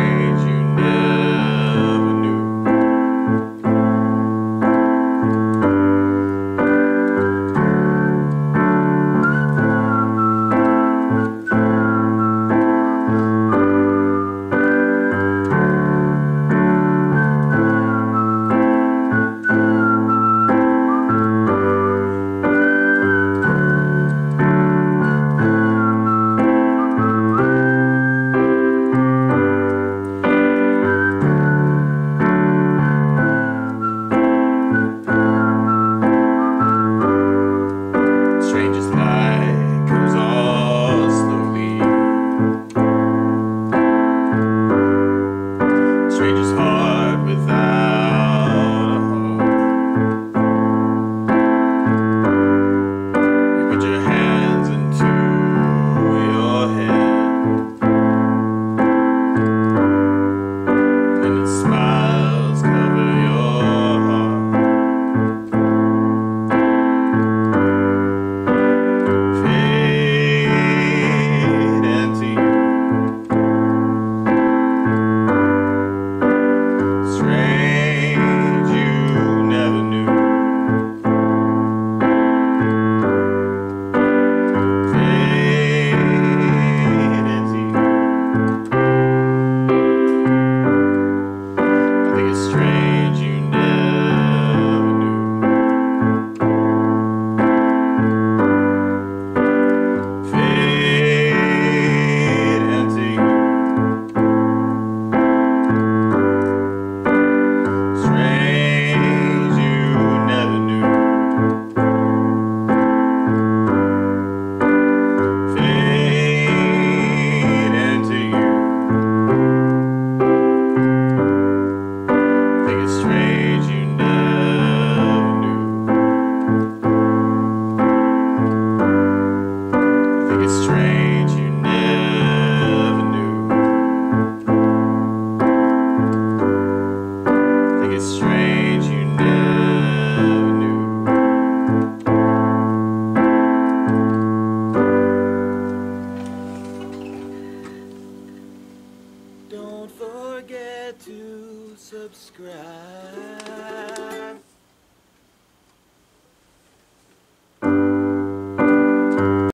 praise you now. subscribe.